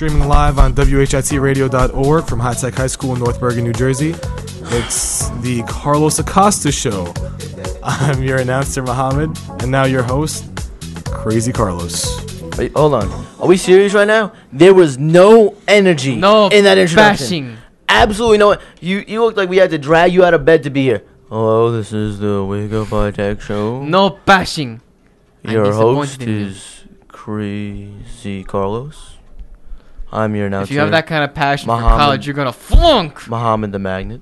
Streaming live on WHITradio.org from High Tech High School in North Bergen, New Jersey. It's the Carlos Acosta Show. I'm your announcer, Mohammed, and now your host, Crazy Carlos. Wait, hold on. Are we serious right now? There was no energy No in that introduction. bashing. Absolutely no. You you looked like we had to drag you out of bed to be here. Hello, this is the Wake Up High Tech Show. No bashing. Your host disappointed in you. is Crazy Carlos. I'm your announcer. If you have that kind of passion for college, you're gonna flunk. Muhammad the Magnet.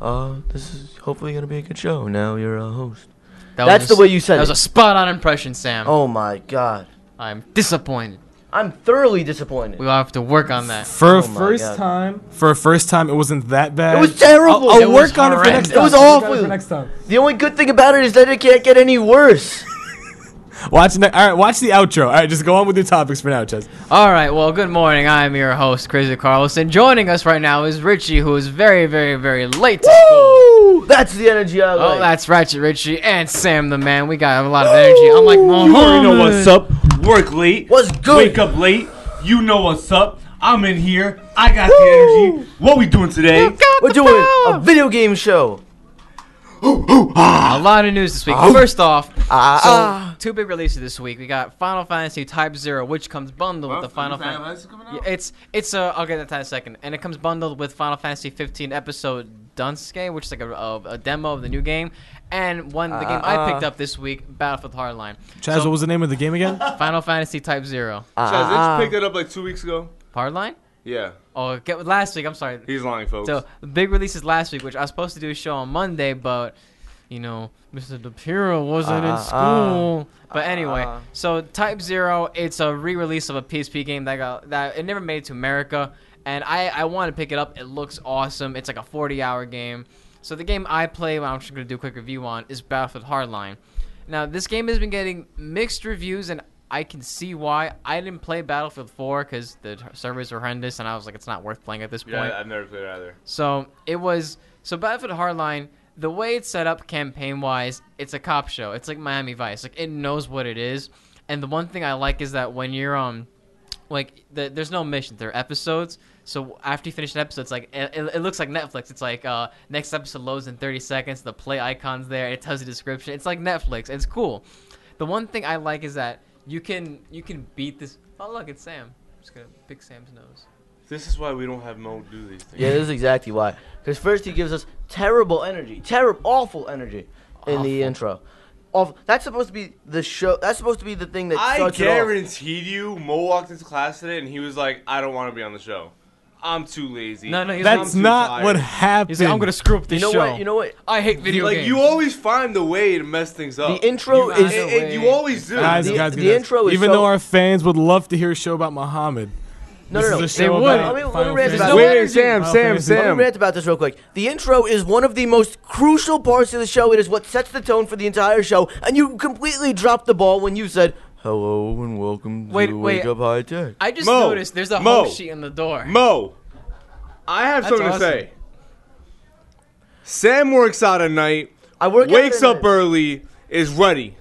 Uh, this is hopefully gonna be a good show. Now you're a host. That That's the way you said That was a spot-on impression, Sam. Oh my god, I'm disappointed. I'm thoroughly disappointed. We'll have to work on that. For oh a Oh my first God. time, for a first time, it wasn't that bad. It was terrible. I'll, I'll It was work on it for next horrendous. time. It was I'll work on awful. for next time. The only good thing about it is that it can't get any worse. Watch, ne- all right, watch the outro. All right, just go on with your topics for now, Ches. All right. Well, good morning. I'm your host, Crazy Carlos, and joining us right now is Richie, who is very, very, very late to school. Woo! That's the energy I Oh, like. that's Ratchet Richie and Sam the man. We got a lot of energy. I'm like, You already know what's up. Work late. What's good? Wake up late. You know what's up. I'm in here. I got the energy. What we doing today? We're doing a video game show. A lot of news this week. First off, Ah, so ah. two big releases this week. We got Final Fantasy Type Zero, which comes bundled with the Final Fantasy. Yeah, it's it's uh I'll get that in a second, and it comes bundled with Final Fantasy 15 episode Duscae, which is like a, a, a demo of the new game, and one the game I Uh, picked up this week, Battlefield Hardline. Chaz, So- what was the name of the game again? Final Fantasy Type Zero. Ah, Chaz, ah, didn't ah. you pick that up like two weeks ago? Hardline? Yeah, Oh, get last week. I'm sorry. he's lying, folks. So the big releases last week, which I was supposed to do a show on Monday, but you know, Mr. DePiro wasn't Ah, in school. but anyway, ah. so Type Zero, it's a re-release of a PSP game that got that it never made it to America, and I I want to pick it up. It looks awesome. It's like a 40-hour game. So the game I play, well, I'm just gonna do a quick review on, is Battlefield Hardline. Now this game has been getting mixed reviews, and I can see why. I didn't play Battlefield 4 because the servers are horrendous, and I was like, it's not worth playing at this point. yeah, I've never played it either. So it was so Battlefield Hardline. The way it's set up campaign wise, it's a cop show. It's like Miami Vice. Like it knows what it is. And the one thing I like is that when you're um, like the, there's no missions. They're episodes. So after you finish an episode, it's like it, it, it looks like Netflix. It's like uh, next episode loads in 30 seconds. The play icons there. It tells you the description. It's like Netflix. It's cool. The one thing I like is that you can you can beat this. Oh look, it's Sam. I'm just gonna pick Sam's nose. This is why we don't have Mo do these things. Yeah, this is exactly why. Because first he gives us terrible energy, terrible, awful energy in the intro. Awful. That's supposed to be the show. That's supposed to be the thing that I starts it off. guaranteed you, Mo walked into class today and he was like, "I don't want to be on the show. I'm too lazy." No, no, he's That's too not tired." what happened. He's like, I'm gonna screw up the You know show. what? You know what? I hate video Like games. you always find the way to mess things up. The intro You is. found It- a you always do. Guys, The- guys, the guys, intro is Even so- though our fans would love to hear a show about Muhammad. No, this no, no. is a show They would. about Let me- let me Final rant about Wait, it. wait, Sam, Final Sam, Fantasy. Let me rant about this real quick. The intro is one of the most crucial parts of the show. It is what sets the tone for the entire show, and you completely dropped the ball when you said, "Hello and welcome Wait, to wait. Wake Up High Tech." I just Mo, noticed there's a Mo. host sheet in the door. Mo, I have That's something awesome. to say. Sam works out at night, I work. out wakes at up night. early, is ready.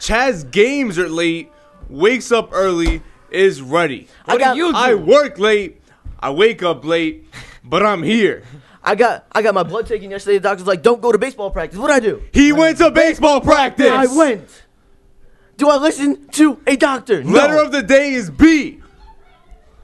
Chaz games are late, wakes up early, is ready. I What do you do? I work late, I wake up late, but I'm here. I got, I got my blood taken yesterday. The doctor's like, "Don't go to baseball practice." What would I do? He went to baseball practice. I went. Do I listen to a doctor? No. Letter of the day is B.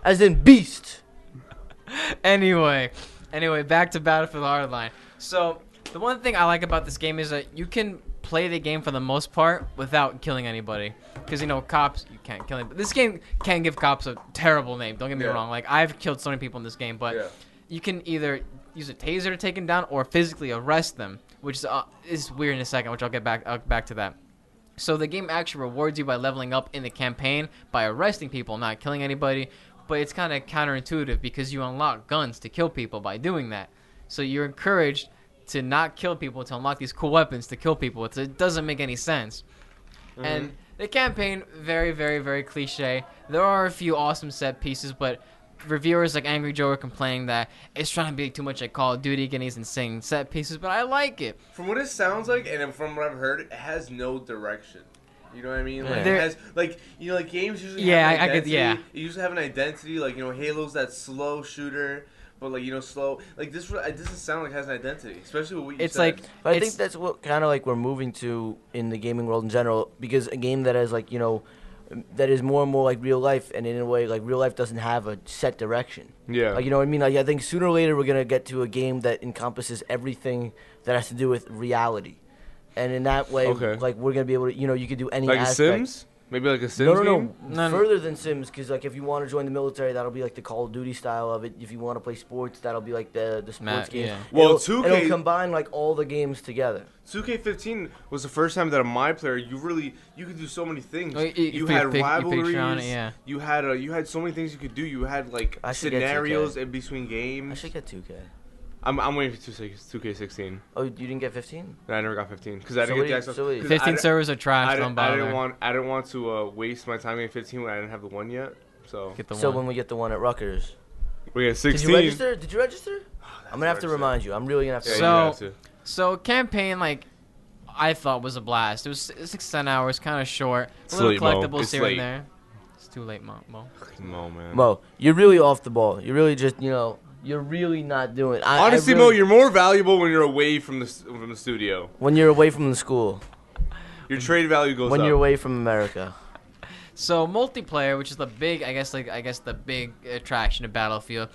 as in beast. Anyway, anyway, back to Battlefield Hardline. So the one thing I like about this game is that you can play the game for the most part without killing anybody. Because you know, cops you can't kill anybody. This game can give cops a terrible name. Don't get me Yeah. wrong. Like I've killed so many people in this game, but Yeah. you can either use a taser to take them down or physically arrest them, which is, uh, is weird in a second. Which I'll get back. I'll get back to that. So the game actually rewards you by leveling up in the campaign by arresting people, not killing anybody. But it's kind of counterintuitive because you unlock guns to kill people by doing that. So you're encouraged to not kill people to unlock these cool weapons to kill people. It's, it doesn't make any sense. Mm-hmm. And the campaign very very very cliche. There are a few awesome set pieces, but reviewers like Angry Joe are complaining that it's trying to be too much like Call of Duty, getting these insane set pieces, but I like it. From what it sounds like, and from what I've heard, it has no direction. You know what I mean? Like it has, like you know, like games usually. Yeah, have an I- I could- yeah. It usually have an identity. Like you know, Halo's that slow shooter, but like you know, slow. Like this, re- it doesn't sound like it has an identity, especially with what you It's said. like But I it's, think that's what kind of like we're moving to in the gaming world in general because a game that has like you know that is more and more like real life and in a way like real life doesn't have a set direction. yeah. Like you know what I mean? Like I think sooner or later we're gonna get to a game that encompasses everything that has to do with reality, and in that way, Okay. like we're gonna be able to you know you could do any like a aspect. Sims, maybe like a Sims No, no, game. no, No, no. Further than Sims, because like if you want to join the military, that'll be like the Call of Duty style of it. If you want to play sports, that'll be like the the sports Matt, games. yeah. Well, 2K it'll combine like all the games together. 2K15 was the first time that a my player you really you could do so many things. Oh, you- you you had pick- rivalries. picture on it, yeah. You had uh, you had so many things you could do. You had like I should get 2K. scenarios in between games. I should get 2K. I'm, I'm waiting for 2K16. Oh, you didn't get 15? I never got 15 because I So didn't get the Xbox. so what do you- 'cause I 15 di- servers are trash. I don't didn't, I bother. didn't want I didn't want to uh, waste my time getting 15 when I didn't have the one yet. So Get the so one. when we get the one at Rutgers, we got did 16. you register? Did you register? I'm gonna have to remind you. I'm really gonna have to. Yeah, you So- have to. So campaign like I thought was a blast. It was six ten hours, kind of short. It's little late, Mo. collectibles It's here late. and there. It's too late, Mo. Mo. No man. Mo, you're really off the ball. You're really just you know you're really not doing. I, I Honestly, really- Mo, you're more valuable when you're away from the from the studio. when you're away from the school, Your trade value goes when up. you're away from America. So multiplayer, which is the big, I guess, like I guess the big attraction of Battlefield.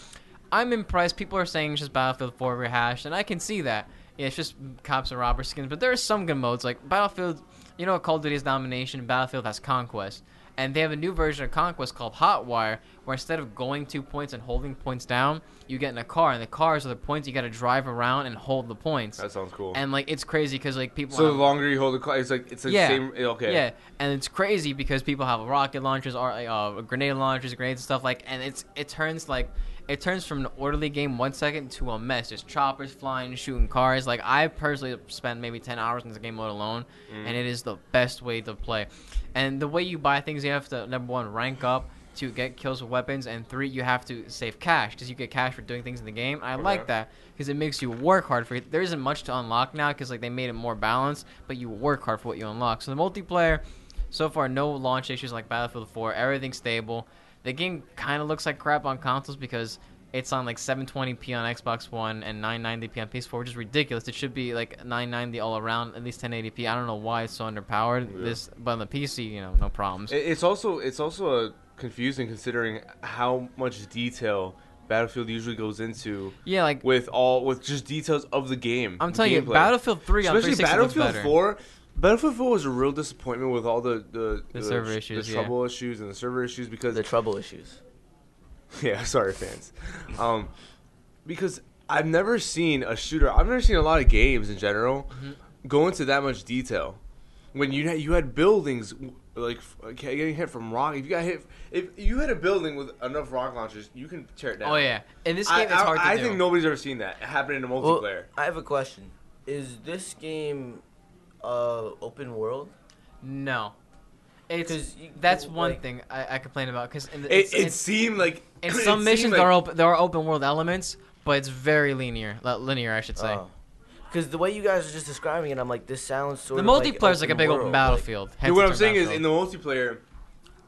I'm impressed. People are saying it's just Battlefield 4 rehashed, and I can see that. Yeah, it's just cops and robber skins, but there are some good modes like Battlefield. You know, Call of Duty's domination. Battlefield has Conquest, and they have a new version of Conquest called Hotwire, where instead of going two points and holding points down, you get in a car, and the cars are the points. You got to drive around and hold the points. that sounds cool. And like it's crazy because like people. so the longer you hold the car, it's like it's like Yeah. the same. Okay. yeah, and it's crazy because people have rocket launchers, or uh, grenade launchers, grenades and stuff like, and it's it turns like it turns from an orderly game one second to a mess. There's choppers flying, shooting cars. Like I personally spent maybe ten hours in this game mode alone, and mm. it is the best way to play. And the way you buy things, you have to number one rank up. To get kills with weapons, and three, you have to save cash because you get cash for doing things in the game. I like that because it makes you work hard for it. There isn't much to unlock now because like they made it more balanced, but you work hard for what you unlock. So the multiplayer, so far, no launch issues like Battlefield 4. Everything's stable. The game kind of looks like crap on consoles because it's on like 720p on Xbox One and 990p on PS4, which is ridiculous. It should be like 990 all around, at least 1080p. I don't know why it's so underpowered. Yeah. This, but on the PC, you know, no problems. It's also it's also uh, confusing considering how much detail Battlefield usually goes into yeah, like with all with just details of the game. I'm telling you. Battlefield 3 on especially 360 looks Battlefield better. 4. Battlefield 4 was a real disappointment with all the the, The server issues, the yeah. trouble issues, and the server issues because The trouble issues. yeah, sorry fans, um, because I've never seen a shooter. I've never seen a lot of games in general Mm-hmm. go into that much detail. When you had, you had buildings like f- getting hit from rock. If you got hit, if you had a building with enough rock launchers, you can tear it down. Oh yeah, in this I, game it's hard I, to I do. think nobody's ever seen that happen in a Well, multiplayer. I have a question. Is this game uh open world? No, it's 'Cause you- that's well, one like- thing I, I complain about because in, it, it it's- seemed like in some missions like- there are open, there are open world elements, but it's very linear, linear I should say. Because the way you guys are just describing it, I'm like, this sounds sort the of multiplayer is like a big open world, battlefield. Dude, what I'm saying is, in the multiplayer,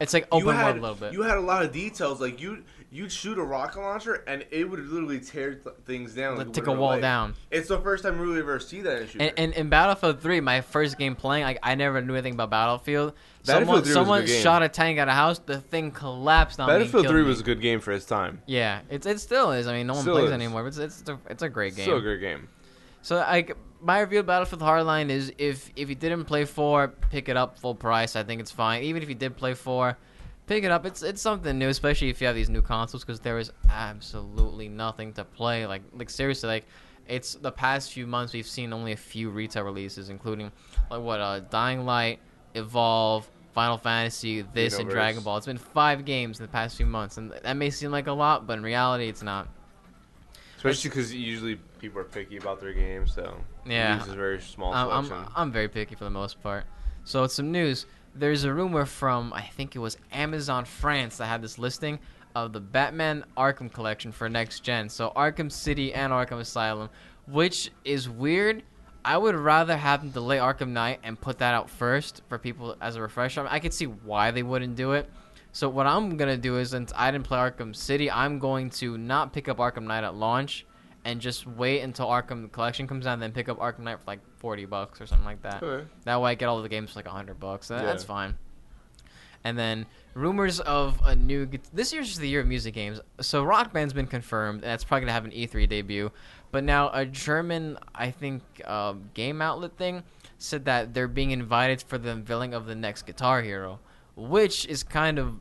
it's like open had world a little bit. you had a lot of details. Like you, you'd shoot a rocket launcher, and it would literally tear th- things down. Like, take a wall life. down. It's the first time we really ever see that shooter. And, and in Battlefield 3, my first game playing, like I never knew anything about Battlefield. Battlefield 3 someone was a good game. shot a tank at a house, the thing collapsed on Battlefield killed 3 me. was a good game for its time. Yeah, it's it still is. I mean, no one Still plays is. anymore, but it's it's a, it's a great game. Still a great game. So like my review of Battlefield Hardline is if if you didn't play four, pick it up full price. I think it's fine. Even if you did play four, pick it up. It's it's something new, especially if you have these new consoles, because there is absolutely nothing to play. Like like seriously, like it's the past few months we've seen only a few retail releases, including like what uh Dying Light, Evolve. Final Fantasy, this, and Dragon Ball. It's been five games in the past few months, and that may seem like a lot, but in reality, it's not. Especially because usually people are picky about their games, so Yeah. it uses a very small selection. I'm, I'm very picky for the most part. So it's some news. There's a rumor from I think it was Amazon France that had this listing of the Batman Arkham collection for next gen. So Arkham City and Arkham Asylum, which is weird. I would rather have them delay Arkham Knight and put that out first for people as a refresher. I, mean, I could see why they wouldn't do it. So what I'm gonna do is, since I didn't play Arkham City, I'm going to not pick up Arkham Knight at launch and just wait until Arkham Collection comes out, and then pick up Arkham Knight for like 40 bucks or something like that. That way, I get all the games for like 100 bucks. That- That's fine. And then rumors of a new. This year's just the year of music games. So Rock Band's been confirmed, and it's probably gonna have an E3 debut. But now a German, I think, uh, game outlet thing said that they're being invited for the unveiling of the next Guitar Hero, which is kind of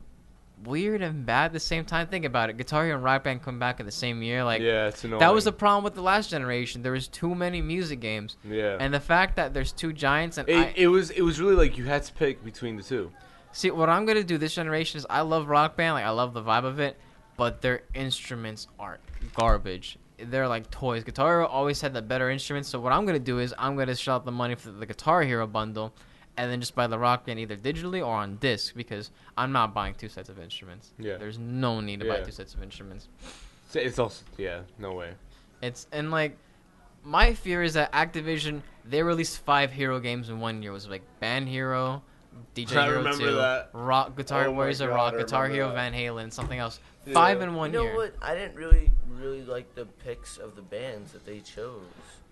weird and bad at the same time. Think about it: Guitar Hero and Rock Band come back in the same year. Like yeah, it's annoying. that was the problem with the last generation. There was too many music games, yeah. and the fact that there's two giants and it, I, it was it was really like you had to pick between the two. See, what I'm gonna do this generation is I love Rock Band, like I love the vibe of it, but their instruments are garbage. They're like toys. Guitar Hero always had the better instruments, so what I'm gonna do is I'm gonna shell out the money for the Guitar Hero bundle, and then just buy the Rock Band either digitally or on disc because I'm not buying two sets of instruments. Yeah. There's no need to buy two sets of instruments. It's, it's also yeah, no way. It's and like my fear is that Activision they released five hero games in one year. It was like Band Hero, DJ I Hero remember 2, that. Rock Guitar Oh my Warriors of God, Rock, Guitar Hero that. Van Halen, something else. Yeah. Five in one year. you know year. what? I didn't really, really like the picks of the bands that they chose.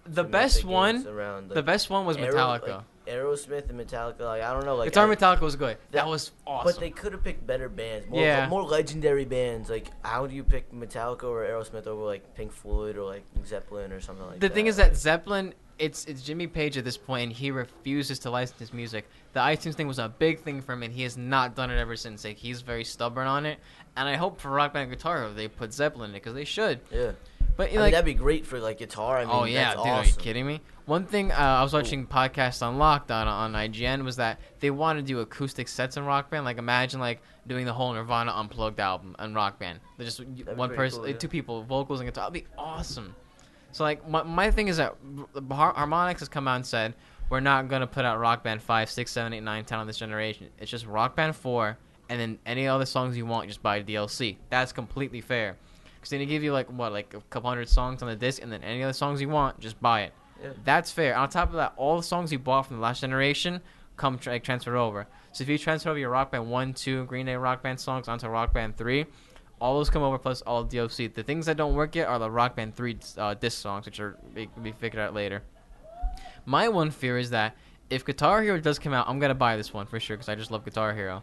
The best one, around, the best one was Aero- Metallica. like, Aerosmith and Metallica. Like I don't know, like Guitar I- Metallica was good. That, that- was awesome. But they could have picked better bands, more, Yeah. more legendary bands. Like, how do you pick Metallica or Aerosmith over like Pink Floyd or like Zeppelin or something like the that? The thing is that Zeppelin, it's it's Jimmy Page at this point, and he refuses to license his music. The iTunes thing was a big thing for him, and he has not done it ever since. Like he's very stubborn on it, and I hope for Rock Band Guitar they put Zeppelin in it because they should. yeah, But I mean, that'd be great for like guitar. I mean, oh yeah, that's dude, are you kidding me? One thing uh, I was watching podcast Unlocked on on IGN was that they want to do acoustic sets in Rock Band. Like imagine like doing the whole Nirvana unplugged album on Rock Band. They're just be one person, cool, yeah. two people, vocals and guitar. That'd be awesome. So like my, my thing is that Harmonix has come out and said we're not gonna put out Rock Band five, six, seven, eight, nine, ten on this generation. It's just Rock Band four, and then any other songs you want, just buy DLC. That's completely fair. Because then they give you like what, like a couple hundred songs on the disc, and then any other songs you want, just buy it. Yeah. That's fair. On top of that, all the songs you bought from the last generation come tra- transferred over. So if you transfer over your Rock Band one, two, Green Day Rock Band songs onto Rock Band three, all those come over plus all DLC. The things that don't work yet are the Rock Band three uh, disc songs, which are be, be figured out later. My one fear is that if Guitar Hero does come out, I'm gonna buy this one for sure because I just love Guitar Hero.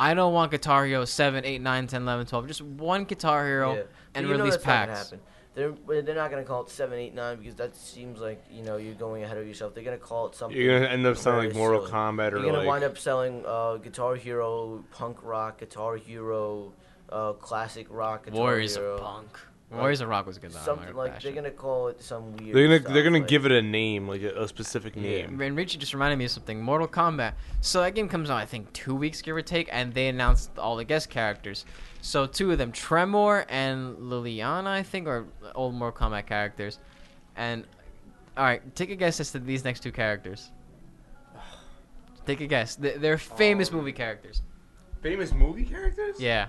I don't want Guitar Hero 7, 8, 9, 10, 11, 12. Just one Guitar Hero Yeah. and But you know release that's not gonna packs. happen. They're they're not gonna call it seven, eight, nine because that seems like you know you're going ahead of yourself. They're gonna call it something. You're gonna end up sounding like Mortal silly. Kombat or You're gonna wind up selling uh, Guitar Hero, Punk Rock, Guitar Hero, uh, Classic Rock, Guitar Warriors Hero. of Punk. Warriors of Rock was good. though, I'm Something like bashing. they're gonna call it some weird. they're gonna stuff, they're gonna like- give it a name like a, a specific Yeah. name. And Richie just reminded me of something. Mortal Kombat. So that game comes out, I think, two weeks give or take, and they announced all the guest characters. So two of them, Tremor and Liliana, I think, are old Mortal Kombat characters. And all right, take a guess as to these next two characters. Take a guess. They- They're famous Um, movie characters. Famous movie characters? Yeah.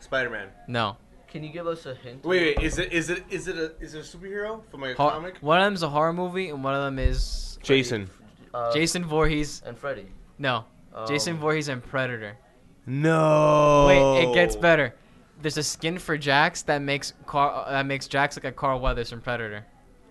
Spider Man. No. Can you give us a hint? Wait, wait, is it is it is it a is it a superhero from like a Hor- comic? one of them's a horror movie, and one of them is Jason. Uh, Jason Voorhees. and Freddy. No, Jason Um, Voorhees and Predator. No. Wait, it gets better. There's a skin for Jax that makes Car- uh, that makes Jax look like a Carl Weathers from Predator.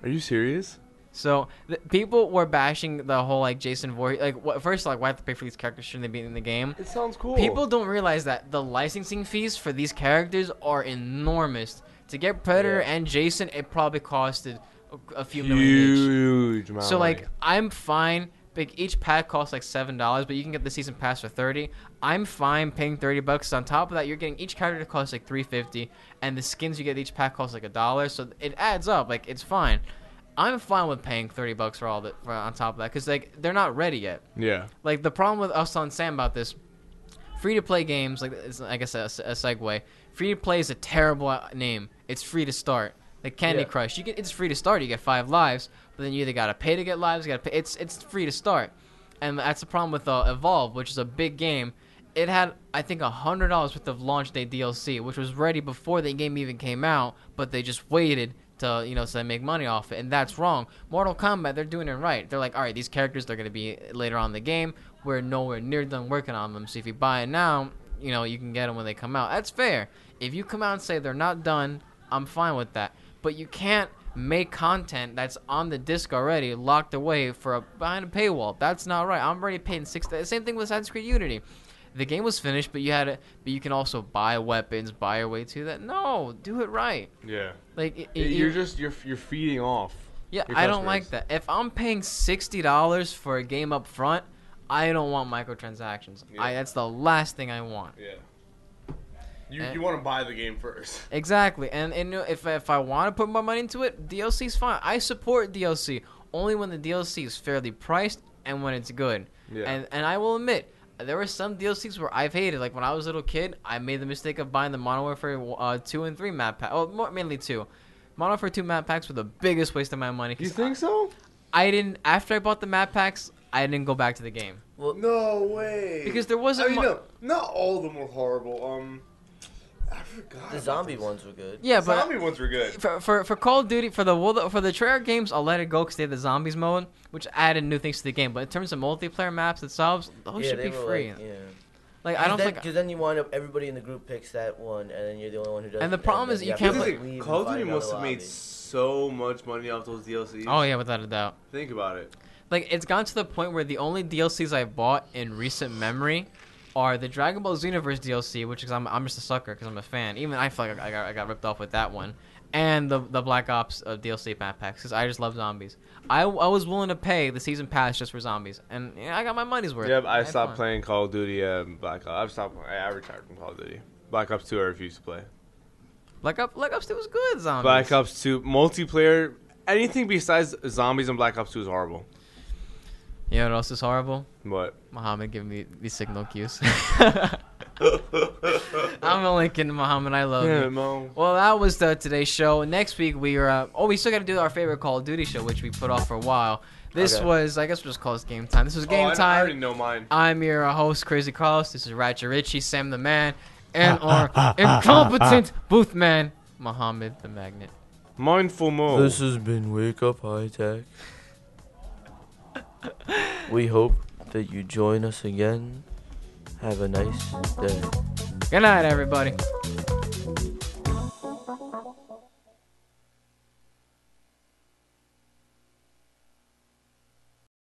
Are you serious? So th- people were bashing the whole like Jason Voorhees. Like what, first, like why have to pay for these characters? Shouldn't they be in the game? It sounds cool. People don't realize that the licensing fees for these characters are enormous. To get Predator Yeah. and Jason, it probably costed a, a few million each. huge amount. So like. I'm fine. Like each pack costs like seven dollars, but you can get the season pass for thirty. I'm fine paying thirty bucks. On top of that, you're getting each character costs like three fifty, and the skins you get each pack costs like a dollar. So it adds up. Like it's fine. I'm fine with paying thirty bucks for all that for on top of that because like they're not ready yet. yeah. Like the problem with us on Sam about this, free to play games like it's I guess a, a segue. Free to play is a terrible uh, name. It's free to start. Like Candy Yeah. Crush, you get it's free to start. You get five lives, but then you either gotta pay to get lives. You gotta pay. It's it's free to start, and that's the problem with uh, Evolve, which is a big game. it had I think a hundred dollars worth of launch day DLC, which was ready before the game even came out, but they just waited to you know so they make money off it, and that's wrong. Mortal Kombat, they're doing it right. They're like, all right, these characters they're gonna be later on in the game. We're nowhere near done working on them, so if you buy it now, you know you can get them when they come out. That's fair. If you come out and say they're not done, I'm fine with that. But you can't make content that's on the disc already, locked away for a behind a paywall. That's not right. I'm already paying six. Same thing with Assassin's Creed Unity. The game was finished, but you had it. But you can also buy weapons, buy your way to that. No, do it right. Yeah. Like it, it- You're it- just you're you're feeding off. yeah. I don't like that. If I'm paying sixty dollars for a game up front, I don't want microtransactions. I that's the last thing I want. Yeah. You And- you want to buy the game first. Exactly, and and if if I want to put more money into it, DLC is fine. I support DLC only when the DLC is fairly priced and when it's good. Yeah. And and I will admit there were some DLCs where I've hated. Like when I was a little kid, I made the mistake of buying the Modern Warfare uh, two and three map pack. Oh, more, mainly two. Modern Warfare two map packs were the biggest waste of my money. You think so? I, I didn't after I bought the map packs, I didn't go back to the game Well, No way. because there wasn't. I mean, mu- no, not all of them were horrible. Um, I forgot. The zombie those. ones were good. yeah, but zombie ones were good. for, for for Call of Duty for the World for the Treyarch games, I'll let it go because they had the zombies mode, which added new things to the game. But in terms of multiplayer maps itself, those yeah, should they be were free. like, yeah. Like I don't then, think. Because then you wind up everybody in the group picks that one, and then you're the only one who does. And the problem is you have can't to, play- like, Call of Duty must have made so much money off those DLCs. Oh yeah, without a doubt. Think about it. Like it's gone to the point where the only DLCs I've bought in recent memory are the Dragon Ball Xenoverse DLC, which is I'm, I'm just a sucker because I'm a fan. Even I feel like I got, I got ripped off with that one, and the the Black Ops uh, DLC map packs because I just love zombies. I, I was willing to pay the season pass just for zombies, and know, I got my money's worth. Yep, I had stopped fun. playing Call of Duty. Um, Black Ops. I've stopped. I I retired from Call of Duty. Black Ops Two, I refuse to play. Black Ops Black Ops 2 was good. Zombies. Black Ops Two multiplayer. Anything besides zombies and Black Ops Two is horrible. You know what else is horrible? What? Muhammad giving me these signal cues. I'm only kidding, Muhammad. I love Yeah, you. Mo. Well, that was the today's show. Next week we are. Uh, oh, we still got to do our favorite Call of Duty show, which we put off for a while. This Okay. was, I guess, we'll just call this game time. This was Oh, game I, I time. already know mine. I'm your uh, host, Crazy Carlos. This is Ratchet Ritchie, Sam the Man, and our incompetent booth man, Muhammad the Magnet. Mindful Mo. This has been Wake Up High Tech. we hope that you join us again. Have a nice day. Good night, everybody.